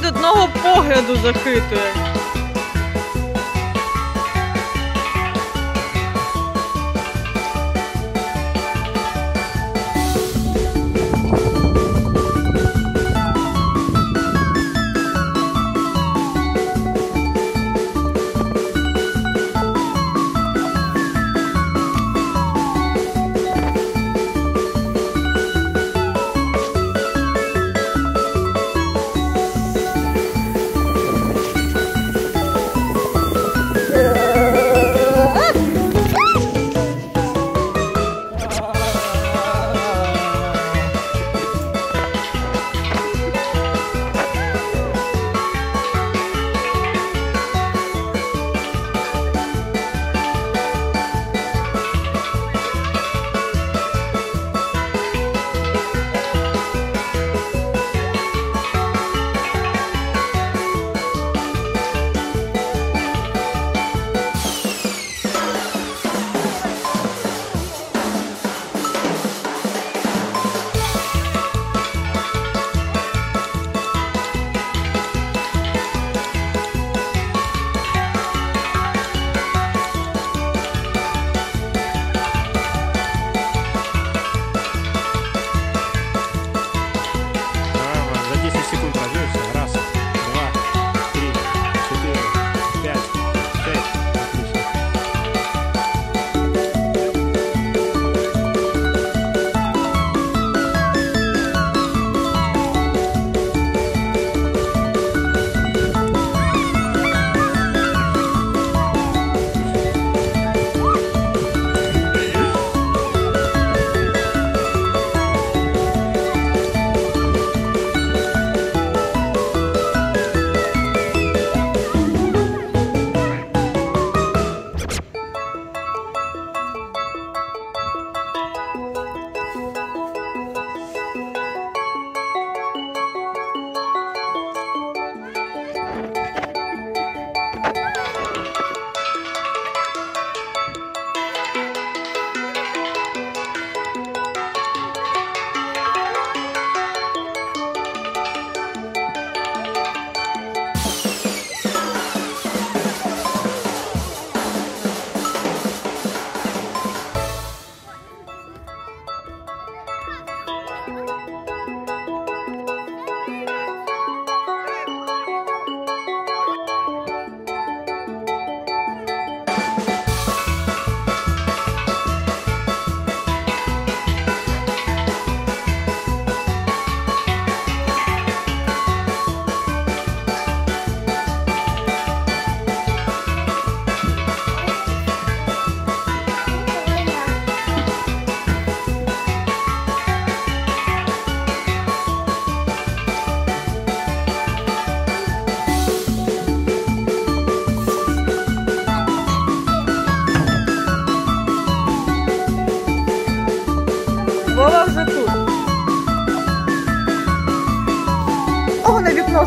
від одного погляду захитує.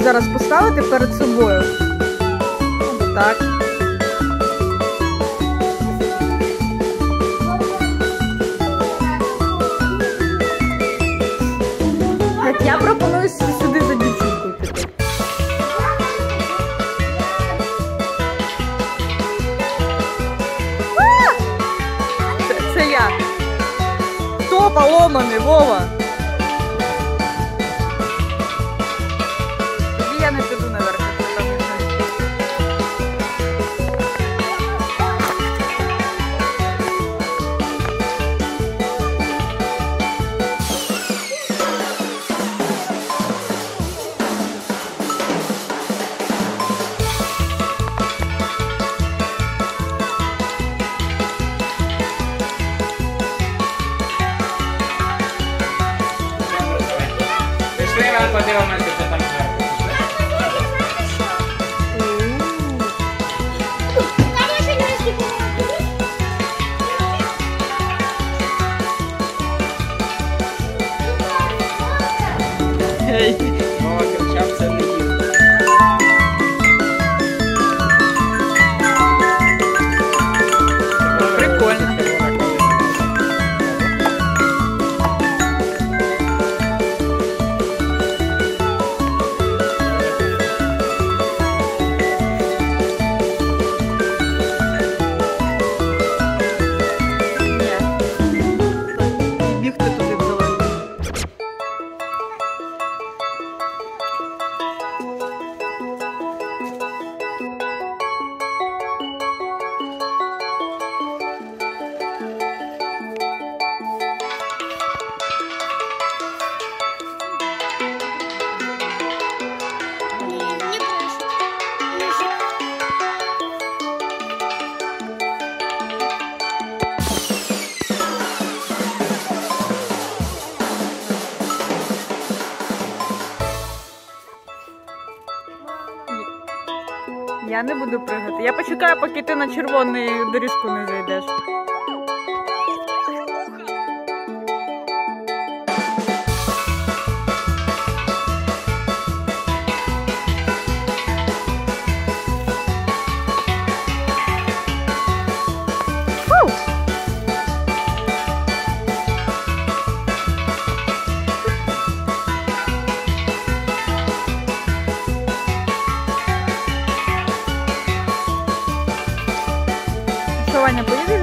Зараз поставити перед собою? Так. Я пропоную сюди за дівчинкою піти. Це, це я. Хто поломаний, Вова? Тоді я не Я не буду пригати. Я почекаю, поки ти на червону доріжку не зайдеш. Що, Ваня,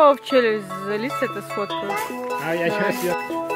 Вова в челюсть залізти та сфоткаю? А я сейчас я...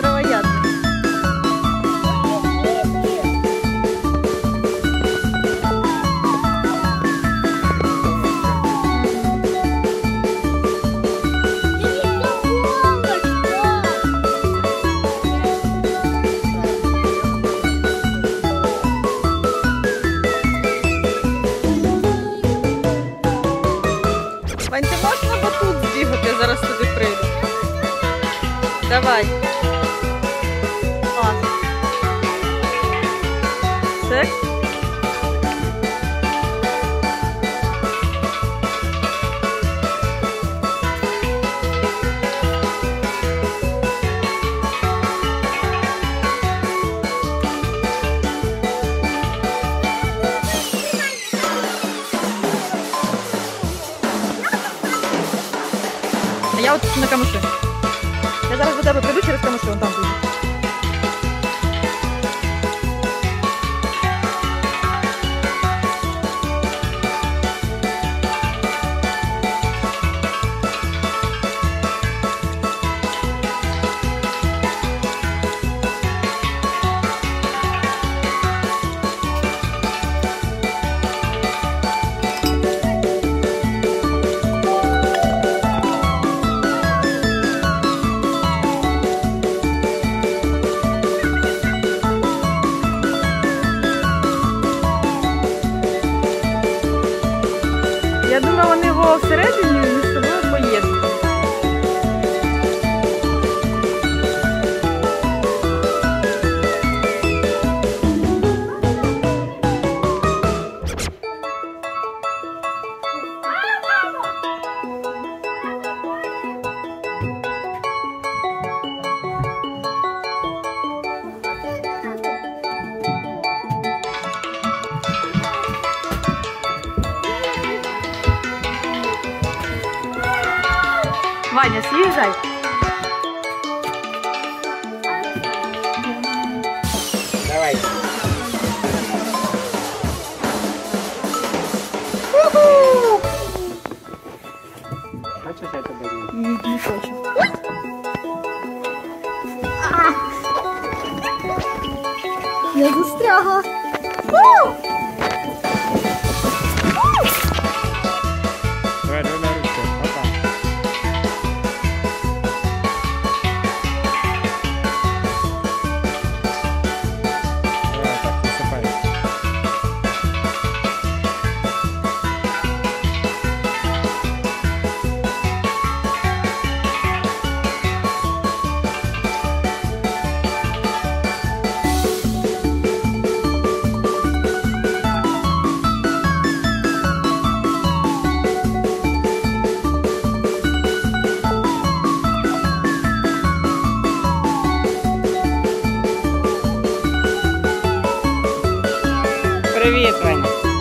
Травоядний. Вань, ти можеш на батут збігати, я зараз туди. Давай. Секс? А я от на камуші. Я зараз до тебе прийду через камуші, вон там буде. Ваня, съезжай. Давай. Хочешь тебе візьму? Ні, не хочу. Я застрягла. Привіт, Ваня.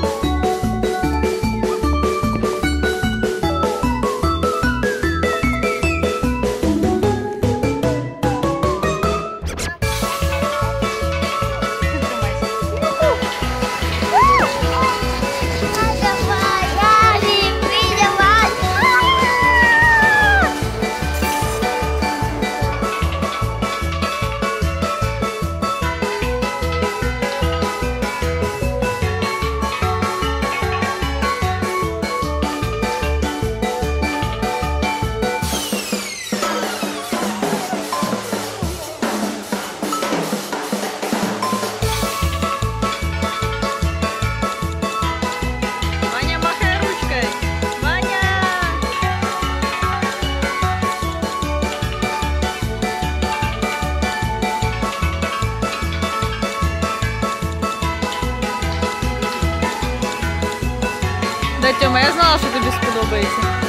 Тьома, я знала, що тобі сподобається.